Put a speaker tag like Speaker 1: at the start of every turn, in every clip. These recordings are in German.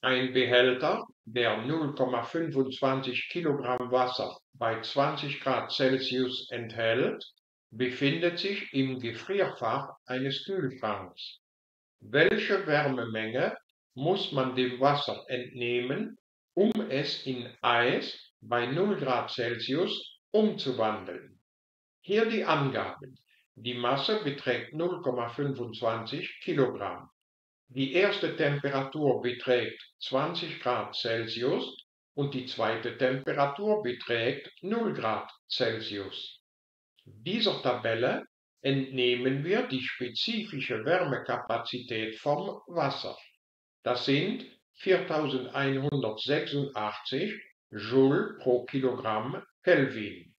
Speaker 1: Ein Behälter, der 0,25 Kilogramm Wasser bei 20 Grad Celsius enthält, befindet sich im Gefrierfach eines Kühlschranks. Welche Wärmemenge muss man dem Wasser entnehmen, um es in Eis bei 0 Grad Celsius umzuwandeln? Hier die Angaben. Die Masse beträgt 0,25 Kilogramm. Die erste Temperatur beträgt 20 Grad Celsius und die zweite Temperatur beträgt 0 Grad Celsius. Dieser Tabelle entnehmen wir die spezifische Wärmekapazität vom Wasser. Das sind 4186 Joule pro Kilogramm Kelvin.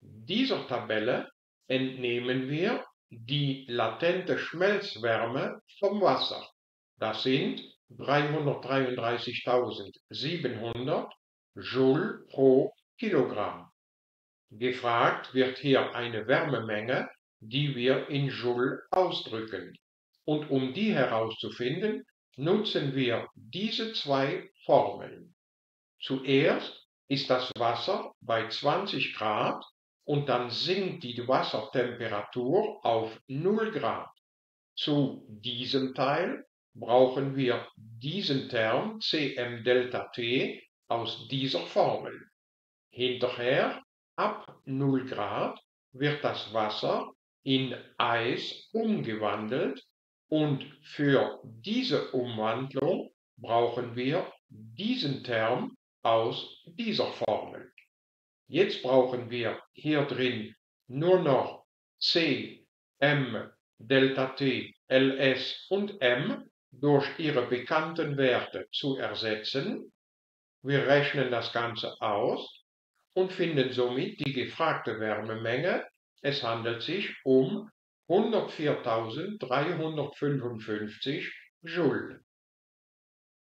Speaker 1: Dieser Tabelle entnehmen wir die latente Schmelzwärme vom Wasser. Das sind 333.700 Joule pro Kilogramm. Gefragt wird hier eine Wärmemenge, die wir in Joule ausdrücken. Und um die herauszufinden, nutzen wir diese zwei Formeln. Zuerst ist das Wasser bei 20 Grad und dann sinkt die Wassertemperatur auf 0 Grad. Zu diesem Teil brauchen wir diesen Term Cm Delta T aus dieser Formel. Hinterher, ab 0 Grad, wird das Wasser in Eis umgewandelt und für diese Umwandlung brauchen wir diesen Term aus dieser Formel. Jetzt brauchen wir hier drin nur noch C, M, Delta T, Ls und M durch ihre bekannten Werte zu ersetzen. Wir rechnen das Ganze aus und finden somit die gefragte Wärmemenge. Es handelt sich um 104.355 Joule.